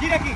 Gira aquí.